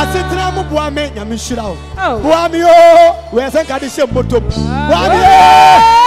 asetena mu boa me nyame nhyira wo oh. boa me o wɔyɛ sɛ nka de hyɛ mmotom boa me o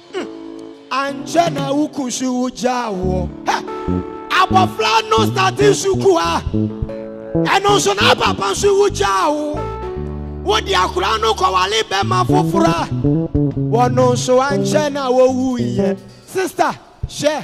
Ankyɛ na wo kun so wogyaa woɔ. Abɔfra no starte sukuu a, ɛno nso na papa nso wogyaa wo. Wode akora no kɔwale bɛma foforɔ a, wɔno nso ankyɛ na wɔwuiɛ. Sista, hyɛ.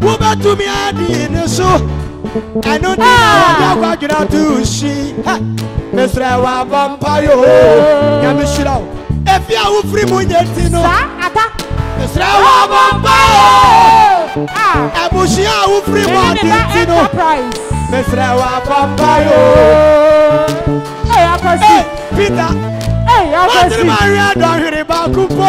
wobɛtumi adi ne so ɛno nti na wɔde akwadwena to hyi mesrɛ wɔabɔ mpa yo nyame hyira wo ɛfi a wofiri mu nyɛ ti no mesrɛ wɔabɔ mpa yo abusua a wofiri mu ade nti no mesrɛ wɔabɔ mpa yo peter wɔdere ma aweɛ dɔhwere baako mpo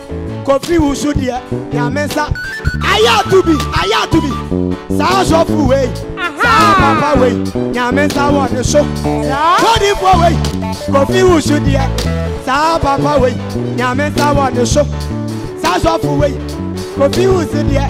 Kofi wo so deɛ nyame nsa ayɛ ato bi ayɛ ato bi saa sɔfo wei saa papa wei nyame nsa wɔ ne so kodifoɔ wei kofi wo so deɛ saa papa wei nyame nsa wɔ ne so saa sɔfo wei kofi wo so deɛ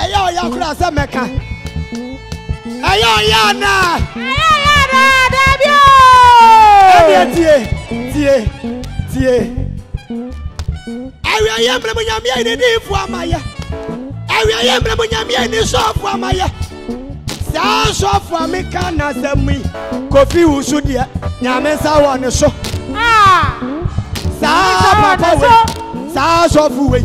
ɛyɛ ɔya koraa sɛ mɛka ɛyɛ ɔya anaa ɛyɛ ɔya anaa daabi o ɛdeɛ tie tie tie ɛwia yɛ mmerɛ mu nyameɛ ne ne mfo amayɛ ɛwia yɛ mmerɛ mu nyameɛ ne sɔɔfo amayɛ saa sɔɔfo a meka nasɛm yi kofi wo so deɛ nyame nsa wɔ ne so ah! saa papa wei saa sɔɔfo wei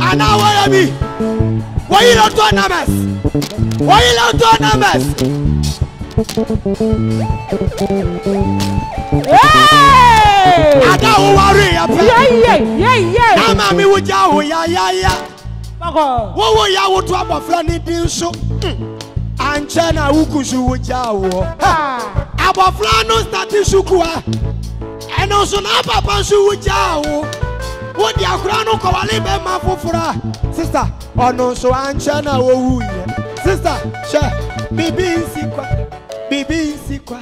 Ana wɔyɛ bi wɔyi lotto numbers wɔyi lotto numbers. Ada wo wari yɛ pɛ. Na maame wo gya wo yayaya. Wo wo ya wo to abɔfra ne di nso. Ankyɛ na wo kusu wo gya woɔ. Abɔfra no stati sukuu a. Ɛno so na papa nso wu gyaa wo. Wo dea koraa no kɔwale bɛma foforɔ a, sista, ɔno nso ankyɛ na ɔwuiɛ. Sista, hwɛ, biribi nsi kwa, biribi nsi kwa,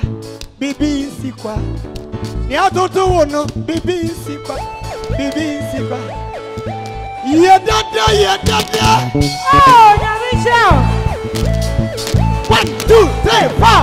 biribi nsi kwa. Nea atoto wo no, biribi nsi kwa, biribi nsi kwa. Yɛ dada, yɛ dada. Oh, Nyame kyerɛ. One, two, three, four.